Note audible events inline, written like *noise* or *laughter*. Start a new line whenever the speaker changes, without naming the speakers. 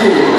school. *laughs*